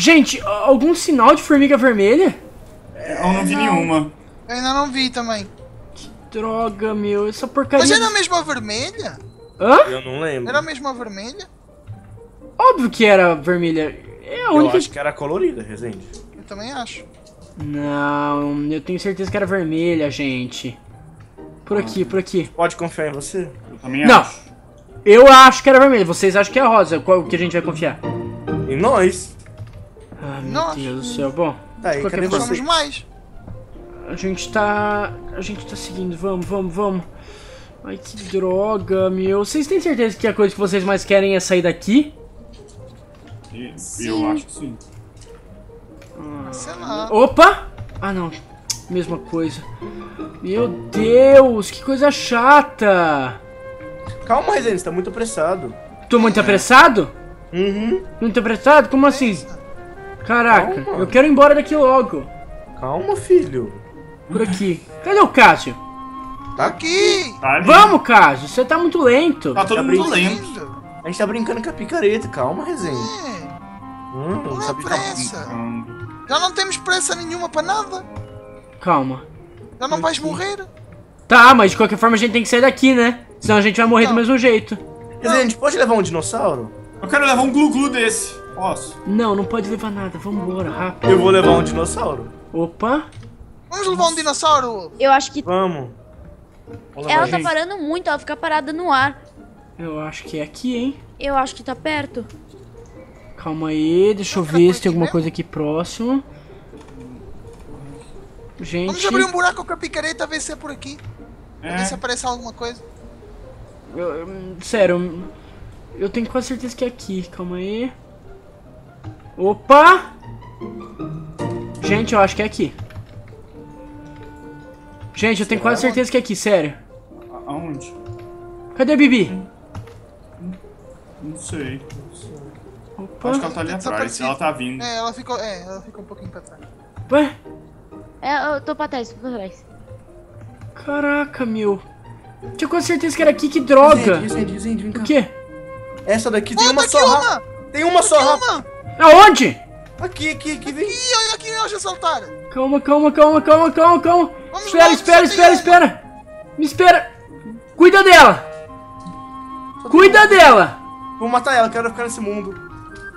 Gente, algum sinal de formiga vermelha? Eu não vi nenhuma. Eu ainda não vi também. Droga, meu, essa porcaria. Mas era a mesma vermelha? Hã? Eu não lembro. Era a mesma vermelha? Óbvio que era vermelha. É a Eu única. acho que era colorida, Resende. Eu também acho. Não, eu tenho certeza que era vermelha, gente. Por aqui, por aqui. Pode confiar em você? Eu também Não. acho. Eu acho que era vermelha, vocês acham que é rosa. Qual que a gente vai confiar? Em nós? Ah, meu Nossa. Deus do céu. Bom, Tá aí, cadê forma? Somos mais. a gente tá. A gente tá seguindo. Vamos, vamos, vamos. Ai, que droga, meu. Vocês têm certeza que a coisa que vocês mais querem é sair daqui? E- Eu acho que sim. Sei lá. Opa! Ah, não. Mesma coisa. Meu Deus, que coisa chata. Calma, Resende, você tá muito apressado. Tô muito apressado? Uhum. Muito apressado? Como assim? Caraca, Calma. eu quero ir embora daqui logo. Calma, filho. Por aqui. Cadê o Cássio? Tá Aqui! Tá ali. Vamos, Cássio, você tá muito lento. Tá todo Tá mundo lento. A gente tá brincando com a picareta. Calma, Resende. É, Hum, não não sabe pressa. Já não temos pressa nenhuma para nada. Calma. Já não vais morrer. Tá, mas de qualquer forma a gente tem que sair daqui, né? Senão a gente vai morrer do Não. mesmo jeito. Resende, pode levar um dinossauro? Eu quero levar um glu-glu desse. Posso? Não, não pode levar nada. Vambora, rápido. Eu vou levar um dinossauro. Opa. Vamos levar um dinossauro. Eu acho que Vamos. Ela tá parando muito, ela fica parada no ar. Eu acho que é aqui, hein? Eu acho que tá perto. Calma aí, deixa eu ver se tem alguma coisa aqui próximo. Gente. Vamos abrir um buraco com a picareta, ver se é por aqui. Pra ver se É. aparece alguma coisa. eu- eu- sério, eu tenho quase certeza que é aqui. Calma aí. Opa! Gente, eu acho que é aqui. Gente, eu tenho quase certeza que é aqui, sério. Aonde? Cadê a Bibi? Não sei. Opa. Acho que ela tá ali Tá atrás. Ela tá vindo. É, ela ficou, é, ela ficou um pouquinho pra trás. Ué? É, eu tô pra trás, tô pra trás. Caraca, meu. Tinha quase certeza que era aqui, que droga. Resende, vem cá. O quê? Essa daqui tem uma só. Tem uma só, Rafa. uma! Aonde? Aqui, aqui, aqui, vem. Ih, olha aqui, olha saltar! Calma, calma, calma, calma, calma, calma. Vamos Espera, logo, espera, só espera, espera. Me espera. Cuida dela. Cuida dela. Vou matar ela, quero ficar nesse mundo.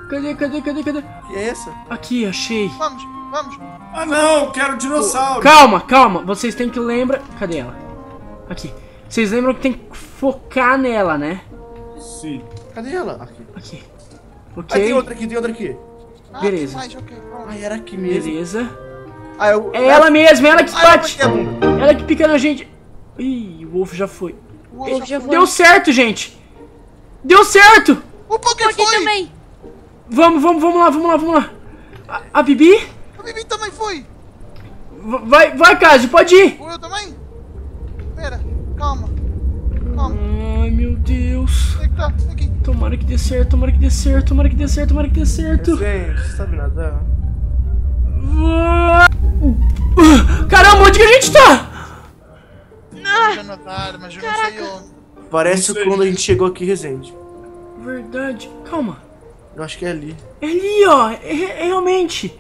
Cadê, cadê, cadê, cadê? Que é essa? Aqui, achei. Vamos, vamos! Ah, não! eu Quero dinossauro! Calma, calma. Vocês têm que lembrar. Cadê ela? Aqui. Vocês lembram que tem que focar nela, né? Sim. Cadê ela? Aqui. Aqui. Ah, Ok. tem outra aqui, tem outra aqui. Ah, Beleza. tem mais, ok, pronto. Ah, era aqui mesmo. Beleza. Ah, eu... É ela mesma, ela que Ah, eu bate. Ela que pica na gente. Ih, o Wolf já foi. O Ele já já foi. Deu certo, gente. Deu certo. O Poké Aqui foi! também. Vamos, vamos, vamos lá, vamos lá, vamos lá. A, a Bibi? A Bibi também foi! V- Vai, vai, Cássio, pode ir. O eu também? Pera, calma. Ai, meu Deus. Onde é que tá? Aqui. Tomara que dê certo, tomara que dê certo, tomara que dê certo, tomara que dê certo. Gente, você sabe nadar? Ah, Caramba, onde que a gente tá? Sei onde. Parece quando a gente chegou aqui, Resende. Verdade. Calma. Eu acho que é ali. É ali, ó. É, é realmente.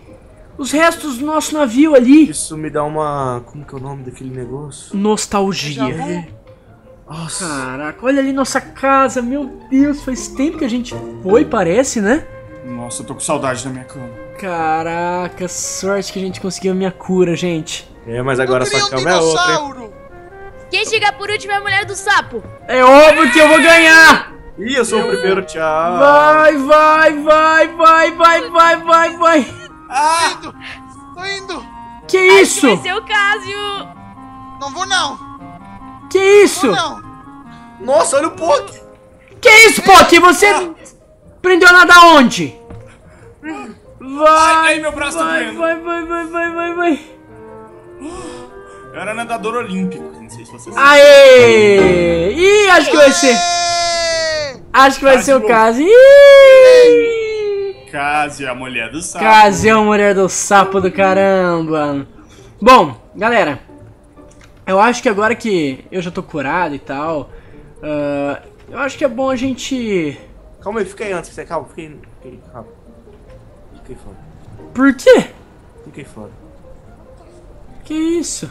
Os restos do nosso navio ali. Isso me dá uma... Como que é o nome daquele negócio? Nostalgia. Já vou. Nossa. Caraca, olha ali nossa casa. Meu Deus, faz tempo que a gente foi, parece, né? Nossa, eu tô com saudade da minha cama. Caraca, sorte que a gente conseguiu a minha cura, gente. É, mas agora um cama é outra! Quem chegar por último é a mulher do sapo. É óbvio que eu vou ganhar! Ih, eu sou o primeiro, tchau. Vai, vai, vai, vai, vai, vai, vai, vai! Ah! Indo! Tô indo! Que Acho que isso? vai ser o Cássio. Não vou não! Que isso? não! Nossa, olha o Poké. Que isso, Pocky? Você prendeu nada onde? Vai, Ai, meu braço tá vai, vai, vai, vai, vai, vai, vai. Eu era nadador olímpico, não sei se você Ah, sabe. Aê! Ih, acho que vai ser. Acho que vai ser o caso. Case, a mulher do sapo. Casão, mulher do sapo do caramba. Bom, galera. Eu acho que agora que eu já tô curado e tal. ah, eu acho que é bom a gente. Calma aí, fica aí antes. Você, calma, fica aí. Fica aí, calma. Fica aí, calma. Por quê? Fiquei fora. Que isso?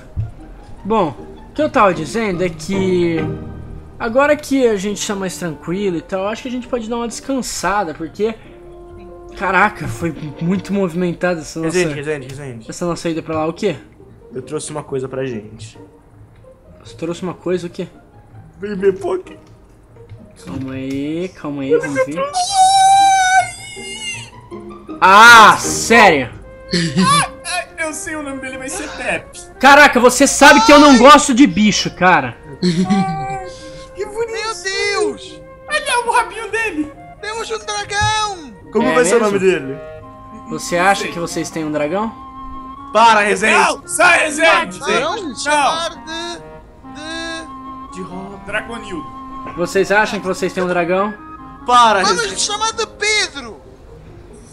Bom, o que eu tava dizendo é que agora que a gente tá mais tranquilo e tal, acho que a gente pode dar uma descansada, porque caraca, foi muito movimentada essa nossa, Resende, Resende, Resende. essa nossa ida pra lá. O quê? Eu trouxe uma coisa pra gente. Você trouxe uma coisa, o quê? Vem ver Poké. Calma aí, calma aí, vamos ver. Ah, sério? Ah, eu sei o nome dele, vai ser Pepe. Caraca, você sabe que eu não gosto de bicho, cara. Que bonito. Meu Deus! Olha o rabinho dele. Temos um dragão! Como É vai ser o nome mesmo? dele? Você acha que vocês têm um dragão? Para, Resende! Não, sai, Rezende. Vamos lhe chamar Draconildo. Vocês acham que vocês têm um dragão? Para, Resende! chamar de Pedro!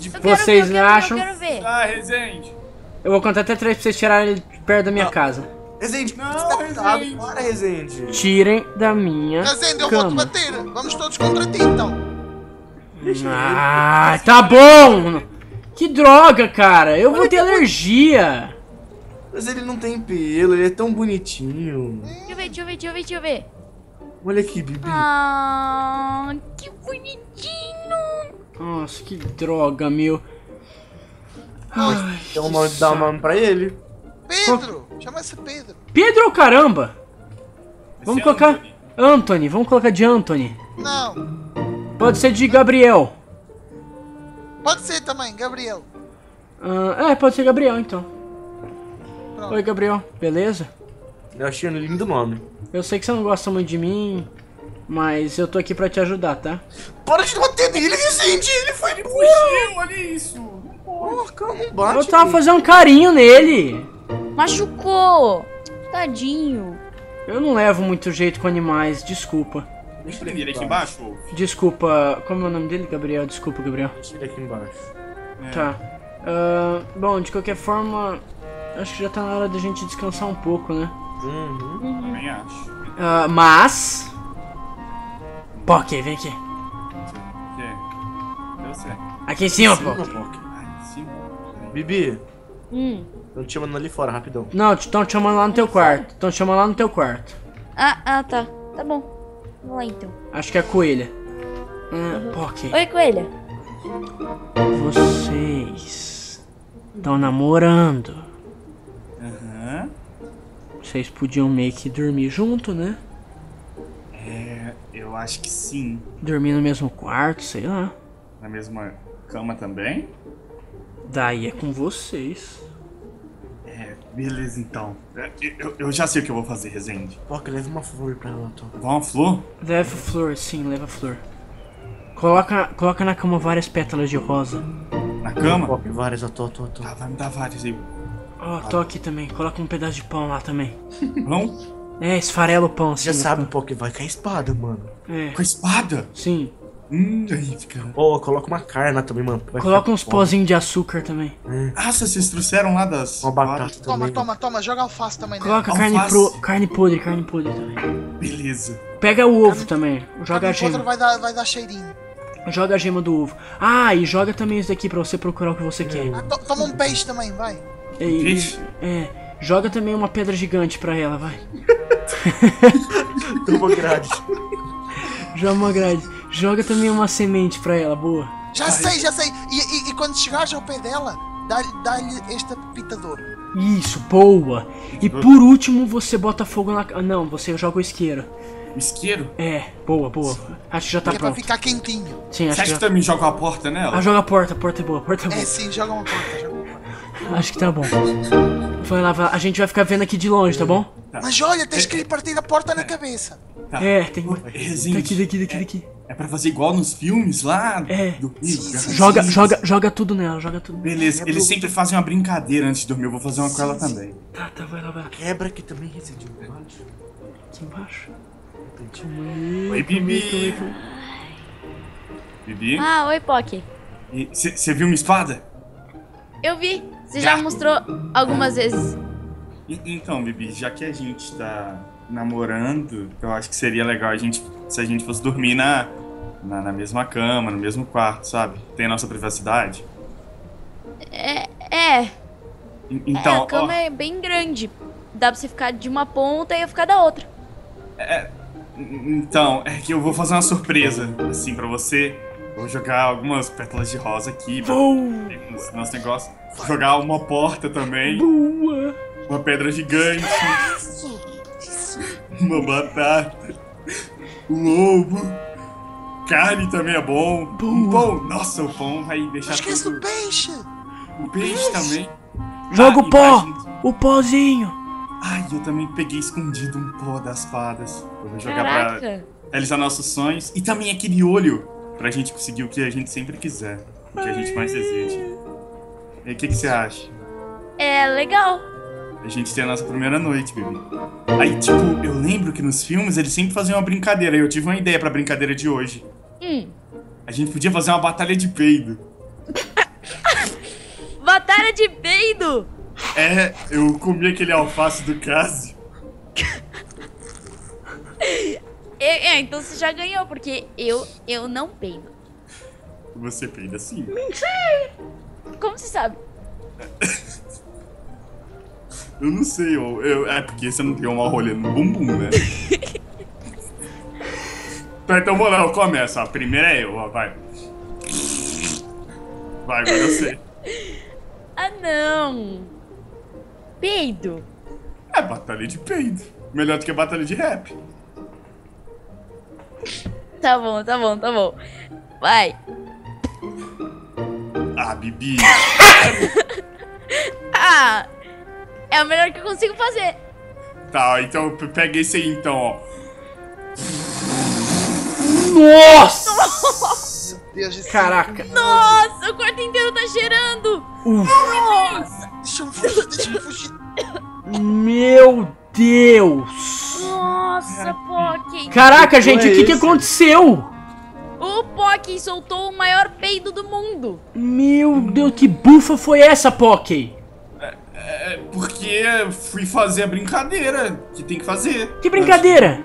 Eu quero Vocês ver, eu quero acham? Ver, eu quero ver. Sai, Rezende. Eu vou contar até três pra vocês tirarem ele de perto da minha casa. Resende! Não, você tá. Resende. Para, Resende! Tirem da minha Resende, eu vou te cama. bater! Vamos todos contra ti então! Ah, tá bom! Que droga, cara! Eu vou ter alergia! Mas ele não tem pelo, ele é tão bonitinho. Deixa eu ver, deixa eu ver, deixa eu ver, deixa eu ver. Olha aqui, Bibi. Ah, que bonitinho. Nossa, que droga, meu. Ai, Então dá o saco. nome pra ele. Pedro! Chama-se Pedro! Pedro ou caramba? Vamos Esse é colocar Anthony. Anthony, vamos colocar de Anthony. Não! Pode ser de Gabriel. Pode ser também, Gabriel! Ah, é, pode ser Gabriel então. Pronto. Oi, Gabriel, beleza? Eu achei um lindo nome. Eu sei que você não gosta muito de mim, mas eu tô aqui pra te ajudar, tá? Para de bater nele, Resende! Ele foi Ele fugiu, olha isso. Porra, não bate. Eu tava fazendo um carinho nele. Machucou. Tadinho. Eu não levo muito jeito com animais, desculpa. Deixa ele aqui embaixo, Wolf. Desculpa, como é o nome dele, Gabriel? Desculpa, Gabriel. Deixa ele aqui embaixo. É. Tá. Ah, bom, de qualquer forma, acho que já tá na hora da gente descansar um pouco, né? Uhum. Também acho. Ah, mas. Poké, vem aqui. Que? Eu sei. Aqui em cima, Sim, Poké. Sim. Bibi, Hum. te chamando ali fora, rapidão. Não, estão te chamando lá no teu quarto. Estão te chamando lá no teu quarto. Ah, ah, tá. Tá bom. Vamos lá então. Acho que é a coelha. Ah, Poké, Oi, coelha. vocês estão namorando. Vocês podiam meio que dormir junto, né? É, eu acho que sim. Dormir no mesmo quarto, sei lá. Na mesma cama também? Daí é com vocês. É, beleza então. É, Eu, eu já sei o que eu vou fazer, Rezende. Poké, leva uma flor pra ela, tô. Dá uma flor? Leva flor, sim, leva flor. Coloca, coloca na cama várias pétalas de rosa. Na cama? Várias, ó, tô, tô, tô. Tá, vai me dar várias aí. Ó, tô aqui também. Coloca um pedaço de pão lá também. Vamos? É, esfarela o pão assim. Já sabe, pão. Poké, vai com a espada, mano. É, Com a espada? sim. Hum, aí fica. Ó, coloca uma carne também, mano. vai Coloca uns pozinhos de açúcar também. Ah, vocês trouxeram lá das. Uma batata Toma, também. toma, toma, joga alface também. Coloca Alface. carne, pro, carne podre, carne podre também. Beleza. Pega o ovo também. Joga a Cada outra gema. vai dar, vai dar cheirinho. Joga a gema do ovo. Ah, e joga também isso daqui pra você procurar o que você quer. Ah, to- toma um peixe também, vai. E- e- Peixe? é, joga também uma pedra gigante pra ela, vai. Toma grade. Joga uma grade. Joga também uma semente pra ela, boa. Já sei, já sei. E, e- e quando chegares ao pé dela, dá-lhe dá-lhe este pitador. Isso, boa. E por último você bota fogo na. Não, você joga o isqueiro. Isqueiro? É, boa, boa. Acho que já tá que é para pronto. ficar quentinho. Sim, Você acho que acha já. que também joga a porta nela? Ah, joga a porta, a porta é boa, a porta é boa. É sim, joga uma porta, joga uma porta. Acho que tá bom. Vai lá, vai lá. A gente vai ficar vendo aqui de longe, tá bom? Mas olha, que lhe partir a porta na cabeça. Tá. É, tem. Rezende. Daqui, daqui, daqui, daqui. É pra fazer igual nos filmes lá? É. Do... sim, Joga, sim, joga, joga tudo nela, joga tudo. Beleza, eles sempre fazem uma brincadeira antes de dormir. Eu vou fazer uma com ela também. Tá, tá, vai lá, vai lá. Quebra aqui também, Resende. Embaixo. Aqui embaixo. Oi, Bibi. Bibi? Ah, oi, Pock. Você viu uma espada? Eu vi. Você já mostrou algumas vezes. Então, Bibi, já que a gente tá namorando, eu acho que seria legal a gente, se a gente fosse dormir na, na, na mesma cama, no mesmo quarto, sabe? Tem a nossa privacidade. É. É. En- é, Então, a cama ó, é bem grande. Dá pra você ficar de uma ponta e eu ficar da outra. então, é que eu vou fazer uma surpresa, assim, pra você. Vou jogar algumas pétalas de rosa aqui, pra Boa! nos nosso negócio. Jogar uma porta também, Boa! uma pedra gigante, uma batata, um ovo. Carne também é bom. Um pão. Nossa, o pão vai Não deixar esquece tudo. do peixe! O peixe também. Joga Ah, o pó! O pozinho! Ai, eu também peguei escondido um pó das fadas. Eu vou jogar pra Caraca. realizar nossos sonhos. E também aquele olho, pra gente conseguir o que a gente sempre quiser. O que a gente mais deseja. E o que, que você acha? É legal. A gente tem a nossa primeira noite, bebê. Aí, tipo, eu lembro que nos filmes eles sempre faziam uma brincadeira. E eu tive uma ideia pra brincadeira de hoje. Hum. A gente podia fazer uma batalha de peido. Batalha de peido! É, eu comi aquele alface do Casio. É, é, então você já ganhou, porque eu, eu não peido. Você peida assim? Como você sabe? Eu não sei, eu, eu- é porque você não tem uma rolha no bumbum, né? tá, então vou lá, eu começo. A primeira é eu, ó, vai. Vai, agora eu sei. Ah, não. Peido. É batalha de peido. Melhor do que batalha de rap. Tá bom, tá bom, tá bom. Vai. Ah, Bibi. Ah! É o melhor que eu consigo fazer. Tá, então pe- pega esse aí então, ó. Nossa! Meu Deus. Caraca. Nossa, o quarto inteiro tá cheirando. Nossa, Deixa eu fugir, deixa eu fugir. Meu Deus! Nossa, Pocky. Caraca, gente, o é que, que esse? aconteceu? O Pocky soltou o maior peido do mundo. Meu Deus, que bufa foi essa, Pocky? É porque fui fazer a brincadeira que tem que fazer. Que brincadeira!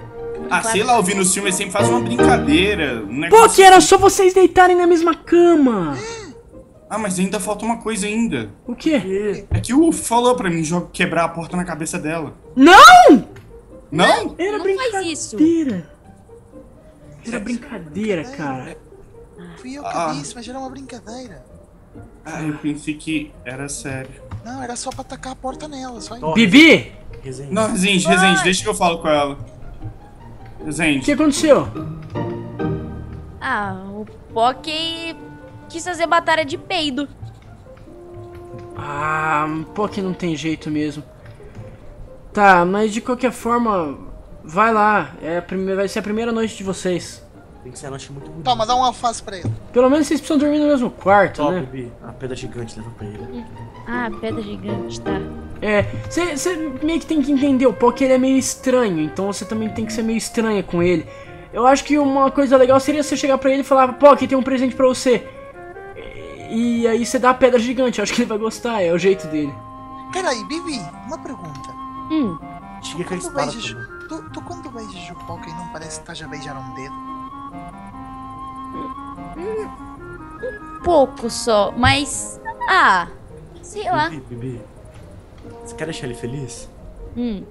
Ah, sei lá, eu vi nos filmes sempre faz uma brincadeira. Um negócio Pocky, era só vocês deitarem na mesma cama! Ah, mas ainda falta uma coisa ainda. O quê? É que o falou pra mim quebrar a porta na cabeça dela. Não! Não? Era Não faz isso. brincadeira! Era brincadeira, cara. Fui eu que Ah. disse, mas era uma brincadeira. Ah, eu pensei que era sério. Não, era só pra tacar a porta nela, só isso. Bibi, Resenha. Não, Resende, Resende, deixa que eu falo com ela. o Resende. que aconteceu? Ah, o Pocky quis fazer batalha de peido. Ah, Pocky não tem jeito mesmo. Tá, mas de qualquer forma, vai lá. É a primeira, vai ser a primeira noite de vocês. Tem que ser a noite muito bonita. Toma, dá um alface pra ele. Pelo menos vocês precisam dormir no mesmo quarto, Ó, né? Bibi, a pedra gigante leva pra ele. Ah, pedra gigante, tá. É, você meio que tem que entender, o Poké ele é meio estranho, então você também tem que ser meio estranha com ele. Eu acho que uma coisa legal seria você chegar pra ele e falar, Poké, tem um presente pra você. E, e aí você dá a pedra gigante, eu acho que ele vai gostar, é o jeito dele. Peraí, Bibi, uma pergunta. Hum, Chega com a Quando espada também. tu, tu quando beijas o Poké não parece que tá já beijaram um dedo? pouco só, mas. Ah, sei lá. Bibi, Bibi, você quer deixar ele feliz? Hum.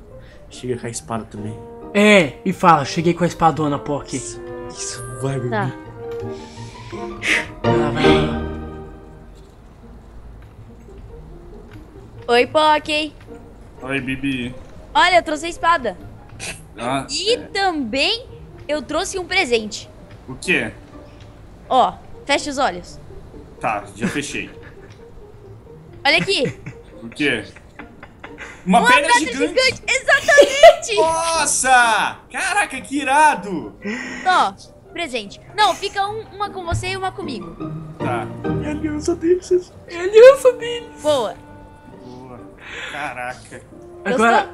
Chega com a espada também. É, e fala, cheguei com a espadona, Poké. Isso. Vai, Bibi. Tá. Vai lá, vai lá. Oi, Pocky. Oi, Bibi. Olha, eu trouxe a espada. Ah, E também eu trouxe um presente. o quê? Ó, feche os olhos. Tá, já fechei. Olha aqui. O quê? Uma, Uma pedra, pedra gigante. gigante. Exatamente. Nossa! Caraca, que irado! Ó, presente. Não, fica um- uma com você e uma comigo. Tá. É a aliança deles. É a aliança dele. Boa. Caraca. Agora,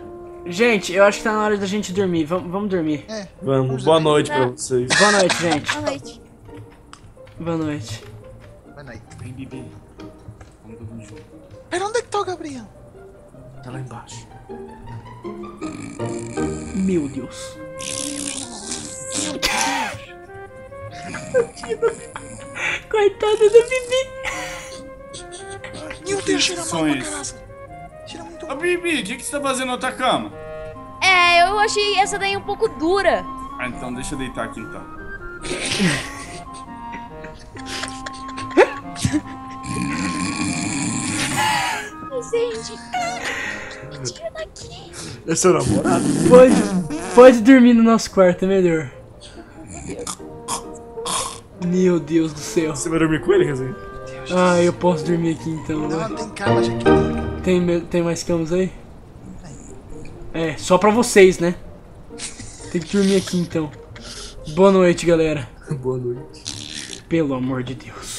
gente, eu acho que tá na hora da gente dormir, vamos, vamos dormir. É. Vamos, boa noite pra vocês. Boa noite, gente. Boa noite. Boa noite. Boa noite. Vem, Bibi. Vamos dormir junto. Pera, onde é que tá o Gabriel? Tá lá embaixo. Meu Deus. Coitada da Bibi. Meu Deus, cheira mal pra Sonhos. Ô. Bibi, o que, que você tá fazendo na tua cama? É, eu achei essa daí um pouco dura. Ah, então deixa eu deitar aqui então. Ai, gente. Me tira daqui. É seu namorado? Pode, pode dormir no nosso quarto, é melhor. Meu Deus do céu. Você vai dormir com ele, Resenha? Ah, eu posso dormir aqui então, Não, né? tem cama já aqui. Tem, tem mais camas aí? É, só pra vocês, né? Tem que dormir aqui então. Boa noite, galera. Boa noite. Pelo amor de Deus.